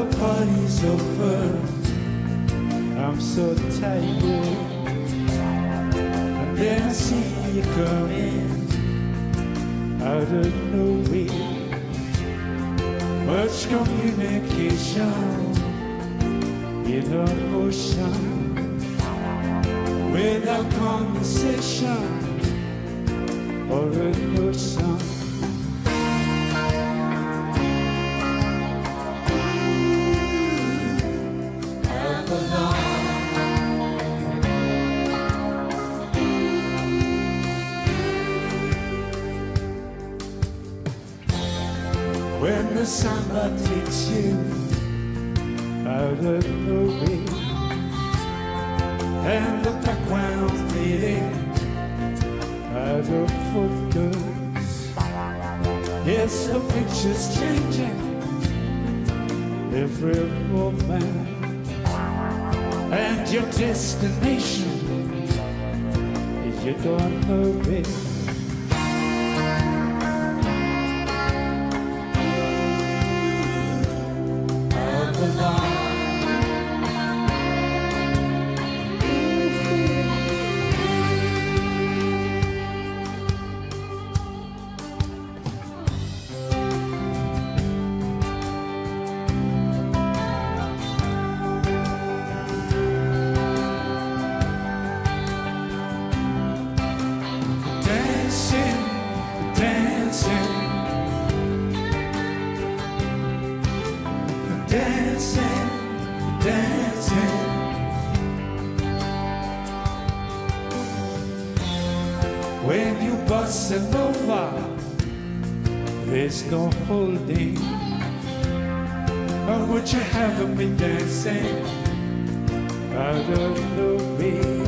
is over. I'm so tired. And then I see you coming out of nowhere. Much communication in an ocean without conversation or a When the summer takes you out of nowhere and the background fading out of focus. Yes, the picture's changing every moment, and your destination you don't know it. It over, there's no holding. Or would you have me dancing out of nowhere? Out